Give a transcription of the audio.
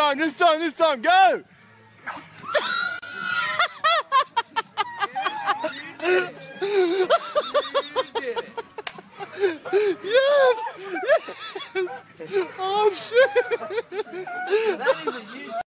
time, this time, this time, go! yes! Yes! Oh shit! That is a huge